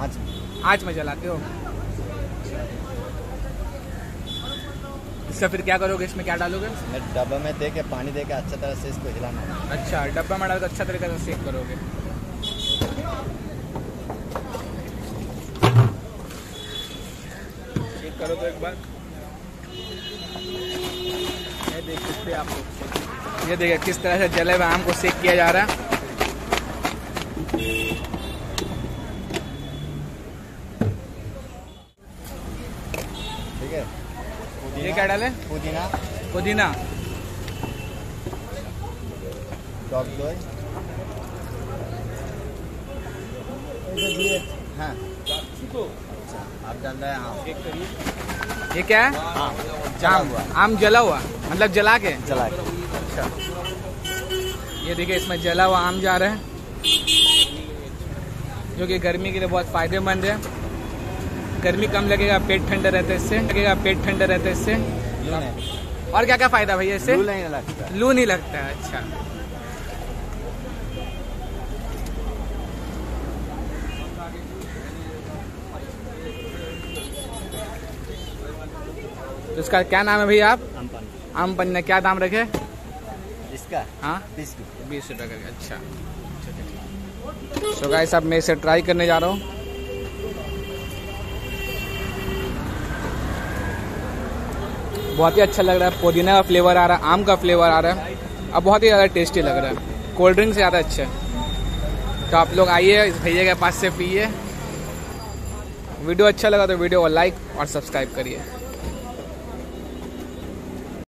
में आँच में जलाते हो? इसका फिर क्या करोगे? इसमें क्या डालोगे? मैं डब्बे में दे के पानी दे के अच्छा तरह से इसको हिलाना। अच्छा डब्बा में डाल के अच्छा तरीके से सेक करोगे। चेक करो तो एक बार? ये देख सकते आप लोग ये देखिए किस तरह से जले हुए आम को सेक किया जा रहा है। ठीक है। ये क्या डाले? पुदीना। पुदीना। हाँ। अच्छा आप डाल रहे हैं ये क्या है? हाँ आम। हुआ। आम जला हुआ? मतलब जला के? जला के। अच्छा। ये देखिए इसमें जला हुआ आम जा रहा है। जो कि गर्मी के लिए बहुत फ़ायदेमंद है। गर्मी कम लगेगा पेट ठंडा रहता है इससे। लगेगा पेट ठंडा रहता है इससे। और क्या क्या फ़ायदा भैया इससे? लू नहीं लगता। लू नहीं लगता है अच्छा। तो इसका क्या नाम है भैया आप? आम पानी आम पन्ना क्या दाम रखे? इसका? हाँ? बीस रुपये बीस रुपए का अच्छा। सो गाइस अब मैं इसे ट्राई करने जा रहा हूँ। बहुत ही अच्छा लग रहा है। पुदीना का फ्लेवर आ रहा है, आम का फ्लेवर आ रहा है। अब बहुत ही ज़्यादा टेस्टी लग रहा है। कोल्ड ड्रिंक से ज़्यादा अच्छा तो आप लोग आइए, इस भैया के पास से पिए। वीडियो अच्छा लगा तो वीडियो को लाइक और सब्सक्राइब करिए।